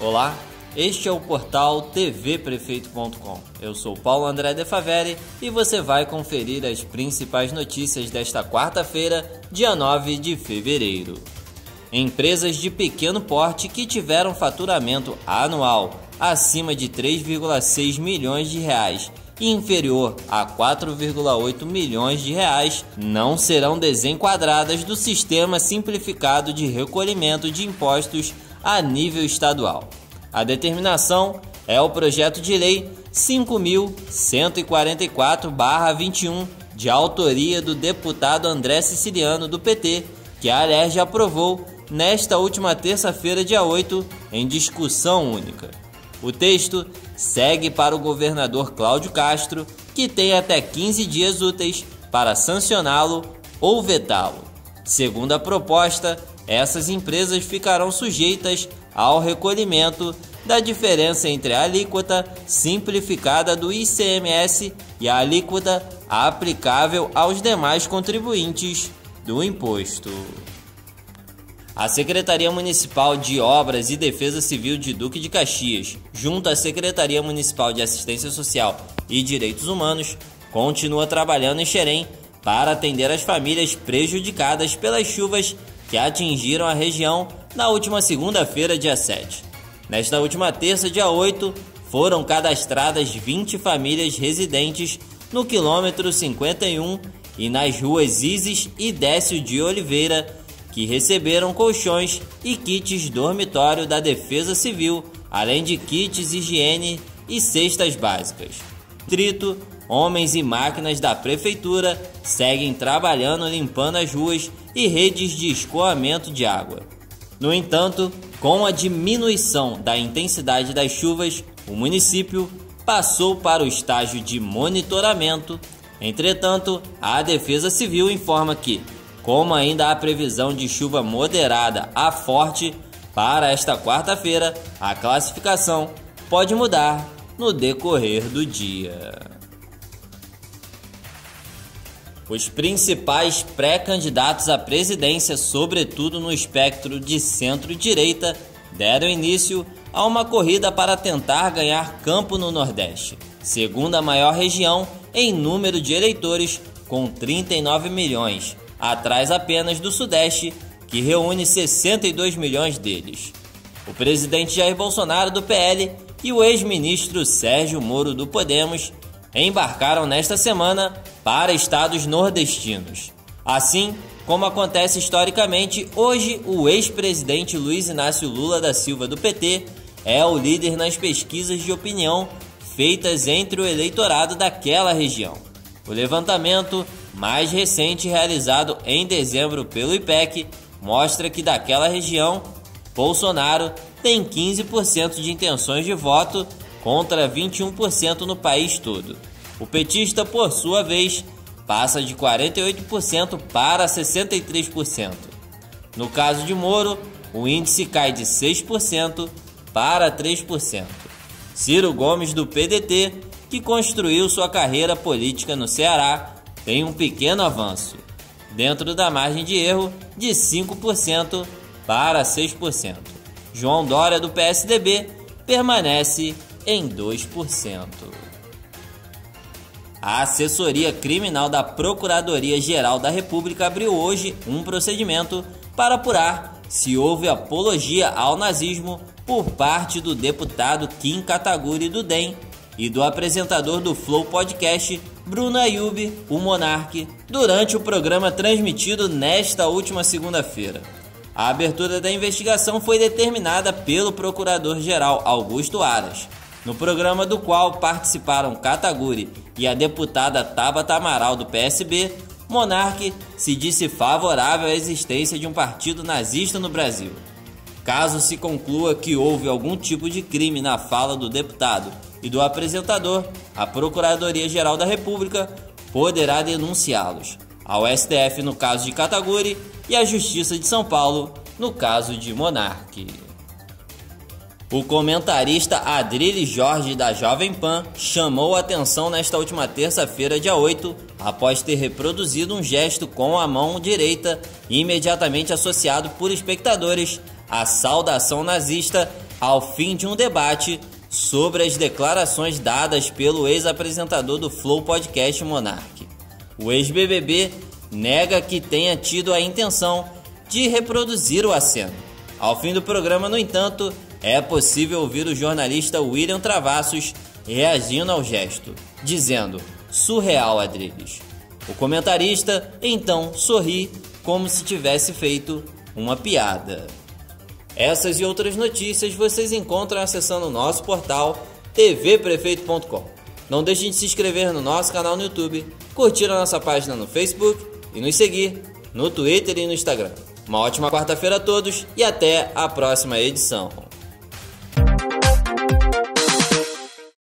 Olá, este é o portal tvprefeito.com. Eu sou Paulo André De Faveri e você vai conferir as principais notícias desta quarta-feira, dia 9 de fevereiro. Empresas de pequeno porte que tiveram faturamento anual acima de 3,6 milhões de reais e inferior a 4,8 milhões de reais não serão desenquadradas do sistema simplificado de recolhimento de impostos a nível estadual. A determinação é o projeto de lei 5144/21 de autoria do deputado André Siciliano do PT, que a Alerj aprovou nesta última terça-feira, dia 8, em discussão única. O texto segue para o governador Cláudio Castro, que tem até 15 dias úteis para sancioná-lo ou vetá-lo. Segundo a proposta, essas empresas ficarão sujeitas ao recolhimento da diferença entre a alíquota simplificada do ICMS e a alíquota aplicável aos demais contribuintes do imposto. A Secretaria Municipal de Obras e Defesa Civil de Duque de Caxias, junto à Secretaria Municipal de Assistência Social e Direitos Humanos, continua trabalhando em Xerém para atender as famílias prejudicadas pelas chuvas que atingiram a região na última segunda-feira, dia 7. Nesta última terça, dia 8, foram cadastradas 20 famílias residentes no quilômetro 51 e nas ruas Isis e Décio de Oliveira, que receberam colchões e kits dormitório da Defesa Civil, além de kits higiene e cestas básicas. Trito, homens e máquinas da prefeitura seguem trabalhando limpando as ruas e redes de escoamento de água. No entanto, com a diminuição da intensidade das chuvas, o município passou para o estágio de monitoramento. Entretanto, a Defesa Civil informa que, como ainda há previsão de chuva moderada a forte para esta quarta-feira, a classificação pode mudar no decorrer do dia. Os principais pré-candidatos à presidência, sobretudo no espectro de centro-direita, deram início a uma corrida para tentar ganhar campo no Nordeste, segunda maior região em número de eleitores, com 39 milhões, atrás apenas do Sudeste, que reúne 62 milhões deles. O presidente Jair Bolsonaro do PL e o ex-ministro Sérgio Moro do Podemos embarcaram nesta semana para estados nordestinos. Assim como acontece historicamente, hoje o ex-presidente Luiz Inácio Lula da Silva do PT é o líder nas pesquisas de opinião feitas entre o eleitorado daquela região. O levantamento mais recente realizado em dezembro pelo IPEC mostra que daquela região Bolsonaro tem 15% de intenções de voto contra 21% no país todo. O petista, por sua vez, passa de 48% para 63%. No caso de Moro, o índice cai de 6% para 3%. Ciro Gomes, do PDT, que construiu sua carreira política no Ceará, tem um pequeno avanço, dentro da margem de erro de 5% para 6%. João Dória, do PSDB, permanece em 2%. A assessoria criminal da Procuradoria-Geral da República abriu hoje um procedimento para apurar se houve apologia ao nazismo por parte do deputado Kim Kataguri do DEM e do apresentador do Flow Podcast, Bruno Ayub, o Monarque, durante o programa transmitido nesta última segunda-feira. A abertura da investigação foi determinada pelo procurador-geral Augusto Aras no programa do qual participaram Kataguri e a deputada Tabata Amaral do PSB, Monarque se disse favorável à existência de um partido nazista no Brasil. Caso se conclua que houve algum tipo de crime na fala do deputado e do apresentador, a Procuradoria-Geral da República poderá denunciá-los ao STF no caso de Kataguri e à Justiça de São Paulo no caso de Monarque. O comentarista Adrilles Jorge da Jovem Pan chamou atenção nesta última terça-feira, dia 8, após ter reproduzido um gesto com a mão direita, imediatamente associado por espectadores à saudação nazista ao fim de um debate sobre as declarações dadas pelo ex-apresentador do Flow Podcast Monarch. O ex-BBB nega que tenha tido a intenção de reproduzir o aceno. Ao fim do programa, no entanto, é possível ouvir o jornalista William Travassos reagindo ao gesto, dizendo: surreal, Adriles. O comentarista então sorri como se tivesse feito uma piada. Essas e outras notícias vocês encontram acessando o nosso portal tvprefeito.com. Não deixem de se inscrever no nosso canal no YouTube, curtir a nossa página no Facebook e nos seguir no Twitter e no Instagram. Uma ótima quarta-feira a todos e até a próxima edição.